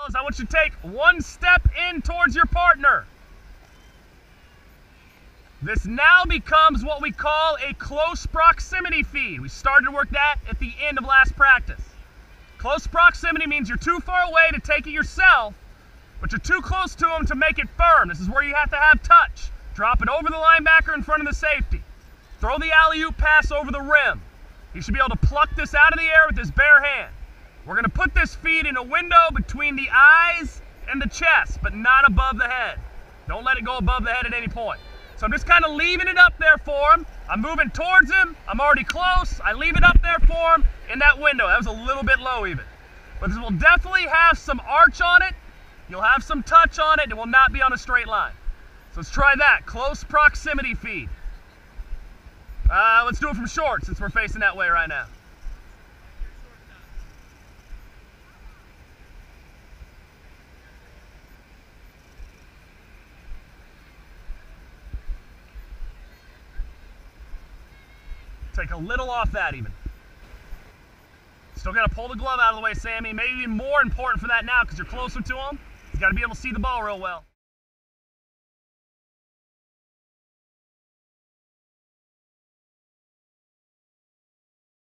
Fellas, I want you to take one step in towards your partner. This now becomes what we call a close proximity feed. We started to work that at the end of last practice. Close proximity means you're too far away to take it yourself, but you're too close to him to make it firm. This is where you have to have touch. Drop it over the linebacker in front of the safety. Throw the alley-oop pass over the rim. He should be able to pluck this out of the air with his bare hand. We're going to put this feed in a window between the eyes and the chest, but not above the head. Don't let it go above the head at any point. So I'm just kind of leaving it up there for him. I'm moving towards him. I'm already close. I leave it up there for him in that window. That was a little bit low even. But this will definitely have some arch on it. You'll have some touch on it. It will not be on a straight line. So let's try that. Close proximity feed. Uh, let's do it from short since we're facing that way right now. Take a little off that even. Still got to pull the glove out of the way, Sammy. Maybe even more important for that now because you're closer to him. He's got to be able to see the ball real well.